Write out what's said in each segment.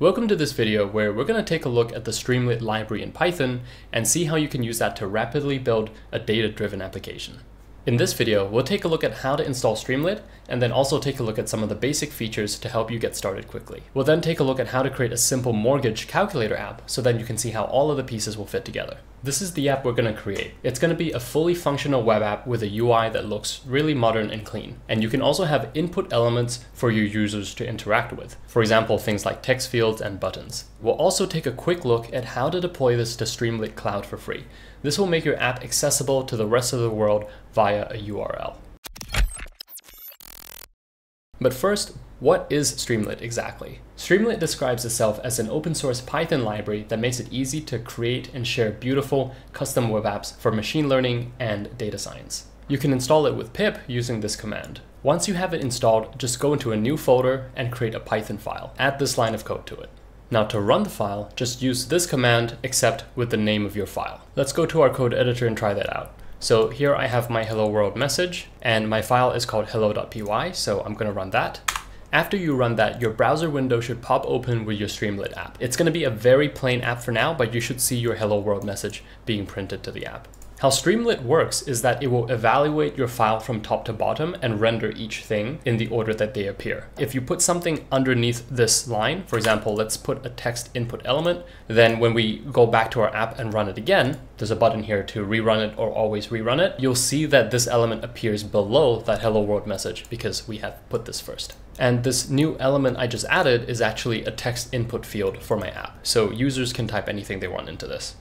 Welcome to this video where we're going to take a look at the Streamlit library in Python and see how you can use that to rapidly build a data-driven application. In this video, we'll take a look at how to install Streamlit and then also take a look at some of the basic features to help you get started quickly. We'll then take a look at how to create a simple mortgage calculator app so then you can see how all of the pieces will fit together. This is the app we're going to create. It's going to be a fully functional web app with a UI that looks really modern and clean. And you can also have input elements for your users to interact with. For example, things like text fields and buttons. We'll also take a quick look at how to deploy this to Streamlit Cloud for free. This will make your app accessible to the rest of the world via a URL. But first, what is Streamlit exactly? Streamlit describes itself as an open source Python library that makes it easy to create and share beautiful custom web apps for machine learning and data science. You can install it with pip using this command. Once you have it installed, just go into a new folder and create a Python file. Add this line of code to it. Now to run the file, just use this command except with the name of your file. Let's go to our code editor and try that out. So here I have my hello world message and my file is called hello.py, so I'm gonna run that. After you run that, your browser window should pop open with your Streamlit app. It's gonna be a very plain app for now, but you should see your hello world message being printed to the app. How Streamlit works is that it will evaluate your file from top to bottom and render each thing in the order that they appear. If you put something underneath this line, for example, let's put a text input element, then when we go back to our app and run it again, there's a button here to rerun it or always rerun it, you'll see that this element appears below that hello world message because we have put this first. And this new element I just added is actually a text input field for my app. So users can type anything they want into this.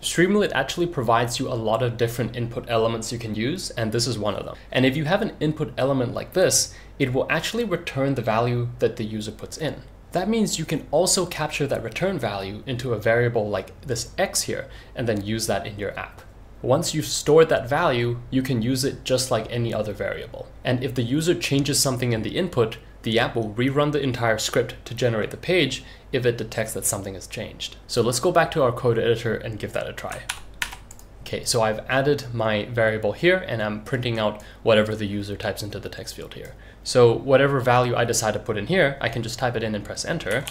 Streamlit actually provides you a lot of different input elements you can use, and this is one of them. And if you have an input element like this, it will actually return the value that the user puts in. That means you can also capture that return value into a variable like this x here, and then use that in your app. Once you've stored that value, you can use it just like any other variable. And if the user changes something in the input, the app will rerun the entire script to generate the page if it detects that something has changed. So let's go back to our code editor and give that a try. Okay, so I've added my variable here and I'm printing out whatever the user types into the text field here. So whatever value I decide to put in here, I can just type it in and press enter.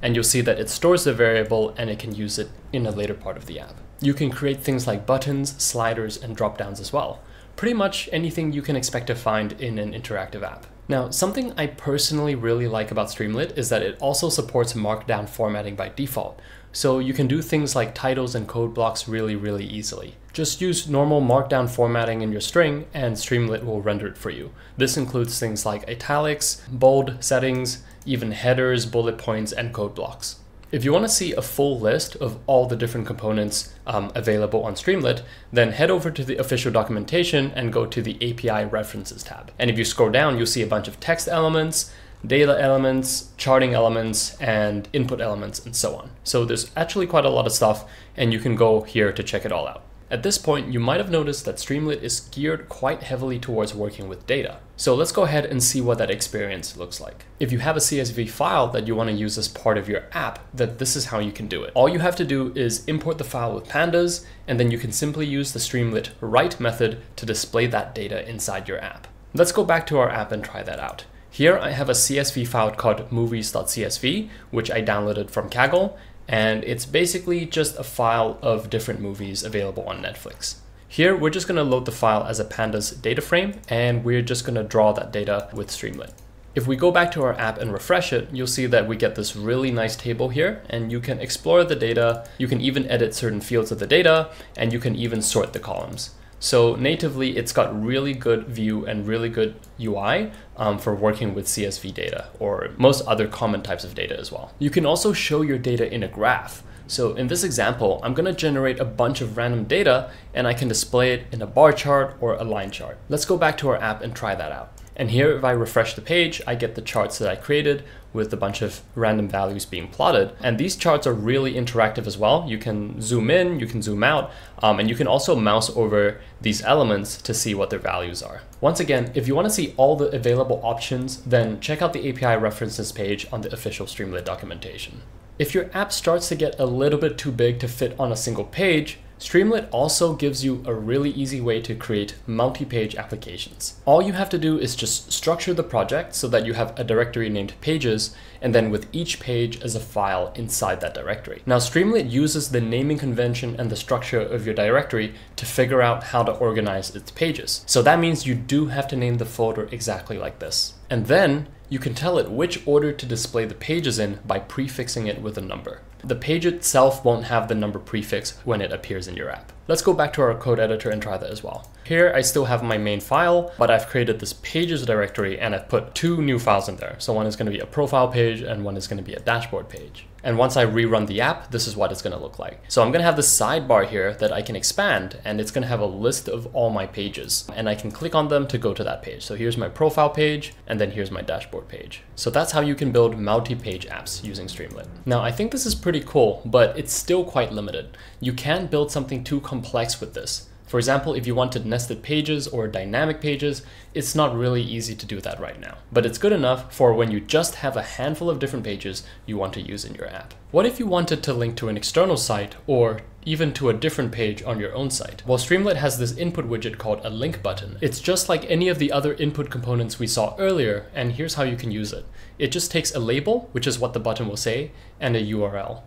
And you'll see that it stores the variable and it can use it in a later part of the app. You can create things like buttons, sliders, and drop downs as well pretty much anything you can expect to find in an interactive app. Now, something I personally really like about Streamlit is that it also supports markdown formatting by default. So you can do things like titles and code blocks really, really easily. Just use normal markdown formatting in your string and Streamlit will render it for you. This includes things like italics, bold settings, even headers, bullet points, and code blocks. If you want to see a full list of all the different components um, available on Streamlit, then head over to the official documentation and go to the API References tab. And if you scroll down, you'll see a bunch of text elements, data elements, charting elements, and input elements, and so on. So there's actually quite a lot of stuff, and you can go here to check it all out. At this point, you might have noticed that Streamlit is geared quite heavily towards working with data. So let's go ahead and see what that experience looks like. If you have a CSV file that you want to use as part of your app, then this is how you can do it. All you have to do is import the file with pandas, and then you can simply use the Streamlit write method to display that data inside your app. Let's go back to our app and try that out. Here I have a CSV file called movies.csv, which I downloaded from Kaggle, and it's basically just a file of different movies available on Netflix. Here, we're just gonna load the file as a pandas data frame, and we're just gonna draw that data with Streamlit. If we go back to our app and refresh it, you'll see that we get this really nice table here, and you can explore the data, you can even edit certain fields of the data, and you can even sort the columns. So natively, it's got really good view and really good UI um, for working with CSV data or most other common types of data as well. You can also show your data in a graph. So in this example, I'm going to generate a bunch of random data and I can display it in a bar chart or a line chart. Let's go back to our app and try that out. And here, if I refresh the page, I get the charts that I created with a bunch of random values being plotted. And these charts are really interactive as well. You can zoom in, you can zoom out, um, and you can also mouse over these elements to see what their values are. Once again, if you want to see all the available options, then check out the API references page on the official Streamlit documentation. If your app starts to get a little bit too big to fit on a single page, Streamlit also gives you a really easy way to create multi-page applications. All you have to do is just structure the project so that you have a directory named pages, and then with each page as a file inside that directory. Now Streamlit uses the naming convention and the structure of your directory to figure out how to organize its pages. So that means you do have to name the folder exactly like this. And then you can tell it which order to display the pages in by prefixing it with a number. The page itself won't have the number prefix when it appears in your app. Let's go back to our code editor and try that as well. Here I still have my main file, but I've created this pages directory and I've put two new files in there. So one is going to be a profile page and one is going to be a dashboard page. And once I rerun the app, this is what it's going to look like. So I'm going to have this sidebar here that I can expand and it's going to have a list of all my pages and I can click on them to go to that page. So here's my profile page and then here's my dashboard page. So that's how you can build multi-page apps using Streamlit. Now I think this is pretty cool, but it's still quite limited. You can't build something too complex with this. For example, if you wanted nested pages or dynamic pages, it's not really easy to do that right now. But it's good enough for when you just have a handful of different pages you want to use in your app. What if you wanted to link to an external site or even to a different page on your own site. Well, Streamlit has this input widget called a link button. It's just like any of the other input components we saw earlier, and here's how you can use it. It just takes a label, which is what the button will say, and a URL.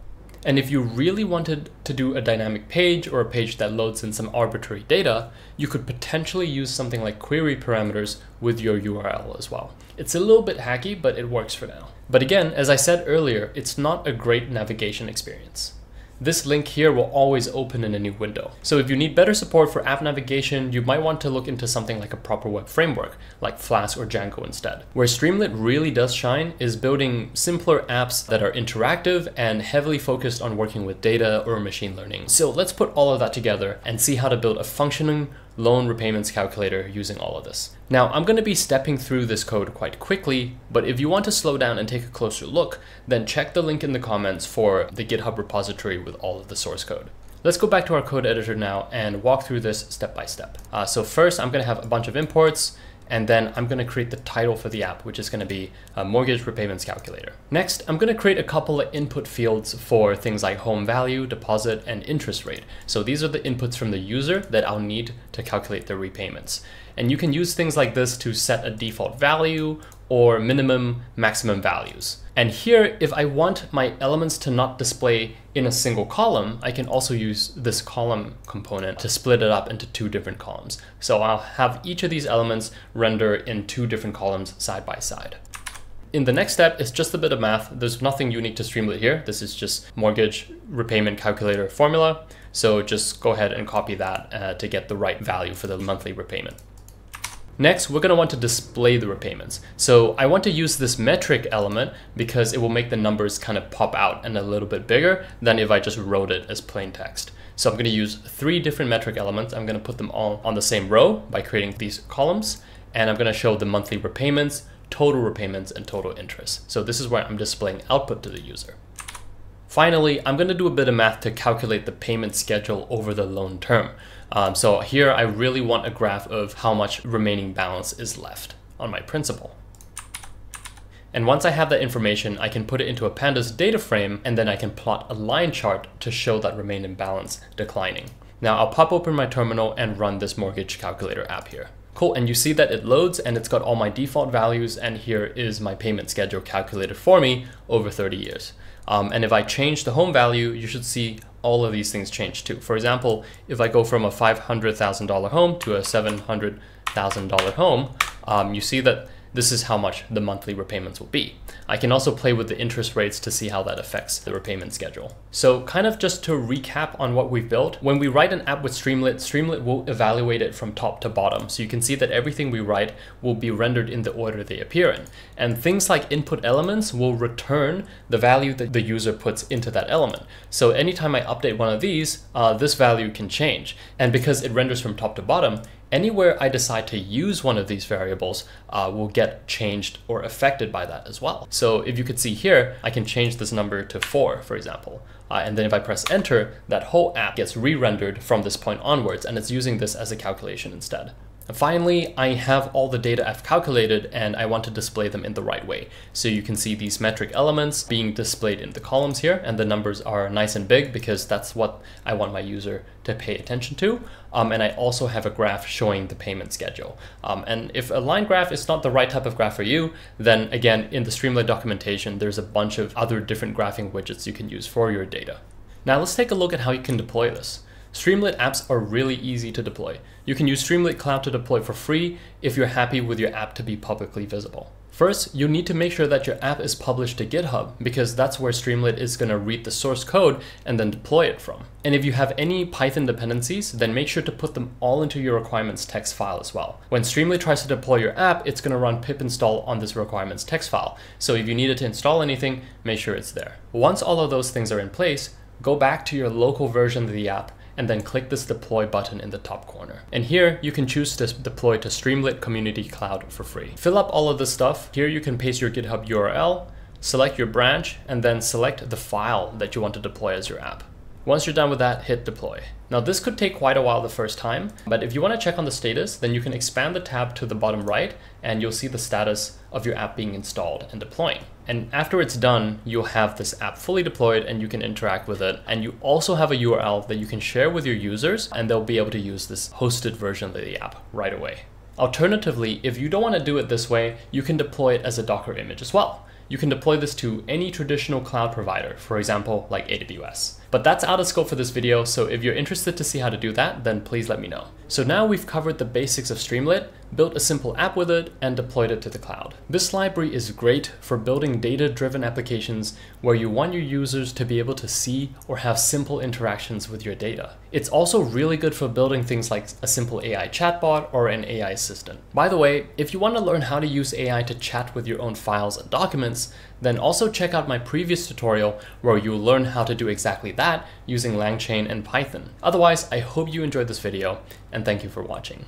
And if you really wanted to do a dynamic page or a page that loads in some arbitrary data, you could potentially use something like query parameters with your URL as well. It's a little bit hacky, but it works for now. But again, as I said earlier, it's not a great navigation experience. This link here will always open in a new window. So if you need better support for app navigation, you might want to look into something like a proper web framework, like Flask or Django instead. Where Streamlit really does shine is building simpler apps that are interactive and heavily focused on working with data or machine learning. So let's put all of that together and see how to build a functioning loan repayments calculator using all of this. Now, I'm going to be stepping through this code quite quickly, but if you want to slow down and take a closer look, then check the link in the comments for the GitHub repository with all of the source code. Let's go back to our code editor now and walk through this step by step. Uh, so first, I'm going to have a bunch of imports and then I'm going to create the title for the app, which is going to be a mortgage repayments calculator. Next, I'm going to create a couple of input fields for things like home value, deposit, and interest rate. So these are the inputs from the user that I'll need to calculate the repayments. And you can use things like this to set a default value or minimum maximum values. And here, if I want my elements to not display in a single column, I can also use this column component to split it up into two different columns. So I'll have each of these elements render in two different columns side by side. In the next step, it's just a bit of math. There's nothing unique to Streamlit here. This is just mortgage repayment calculator formula. So just go ahead and copy that uh, to get the right value for the monthly repayment. Next, we're going to want to display the repayments. So I want to use this metric element because it will make the numbers kind of pop out and a little bit bigger than if I just wrote it as plain text. So I'm going to use three different metric elements. I'm going to put them all on the same row by creating these columns. And I'm going to show the monthly repayments, total repayments, and total interest. So this is where I'm displaying output to the user. Finally, I'm going to do a bit of math to calculate the payment schedule over the loan term. Um, so here I really want a graph of how much remaining balance is left on my principal. And once I have that information, I can put it into a pandas data frame and then I can plot a line chart to show that remaining balance declining. Now I'll pop open my terminal and run this mortgage calculator app here. Cool, and you see that it loads and it's got all my default values and here is my payment schedule calculated for me over 30 years. Um, and if I change the home value, you should see all of these things change too. For example, if I go from a $500,000 home to a $700,000 home, um, you see that this is how much the monthly repayments will be. I can also play with the interest rates to see how that affects the repayment schedule. So kind of just to recap on what we've built, when we write an app with Streamlit, Streamlit will evaluate it from top to bottom. So you can see that everything we write will be rendered in the order they appear in. And things like input elements will return the value that the user puts into that element. So anytime I update one of these, uh, this value can change. And because it renders from top to bottom, anywhere I decide to use one of these variables uh, will get changed or affected by that as well. So if you could see here, I can change this number to four, for example. Uh, and then if I press enter, that whole app gets re-rendered from this point onwards, and it's using this as a calculation instead. Finally, I have all the data I've calculated and I want to display them in the right way. So you can see these metric elements being displayed in the columns here and the numbers are nice and big because that's what I want my user to pay attention to. Um, and I also have a graph showing the payment schedule. Um, and if a line graph is not the right type of graph for you, then again, in the Streamlit documentation, there's a bunch of other different graphing widgets you can use for your data. Now let's take a look at how you can deploy this. Streamlit apps are really easy to deploy. You can use Streamlit Cloud to deploy for free if you're happy with your app to be publicly visible. First, you need to make sure that your app is published to GitHub because that's where Streamlit is going to read the source code and then deploy it from. And if you have any Python dependencies, then make sure to put them all into your requirements text file as well. When Streamlit tries to deploy your app, it's going to run pip install on this requirements text file. So if you needed to install anything, make sure it's there. Once all of those things are in place, go back to your local version of the app and then click this deploy button in the top corner. And here you can choose to deploy to Streamlit Community Cloud for free. Fill up all of this stuff. Here you can paste your GitHub URL, select your branch, and then select the file that you want to deploy as your app. Once you're done with that, hit deploy. Now this could take quite a while the first time, but if you want to check on the status, then you can expand the tab to the bottom right and you'll see the status of your app being installed and deploying. And after it's done, you'll have this app fully deployed and you can interact with it. And you also have a URL that you can share with your users and they'll be able to use this hosted version of the app right away. Alternatively, if you don't want to do it this way, you can deploy it as a Docker image as well. You can deploy this to any traditional cloud provider, for example, like AWS. But that's out of scope for this video, so if you're interested to see how to do that, then please let me know. So now we've covered the basics of Streamlit, built a simple app with it, and deployed it to the cloud. This library is great for building data-driven applications where you want your users to be able to see or have simple interactions with your data. It's also really good for building things like a simple AI chatbot or an AI assistant. By the way, if you want to learn how to use AI to chat with your own files and documents, then also check out my previous tutorial where you'll learn how to do exactly that using LangChain and Python. Otherwise, I hope you enjoyed this video and thank you for watching.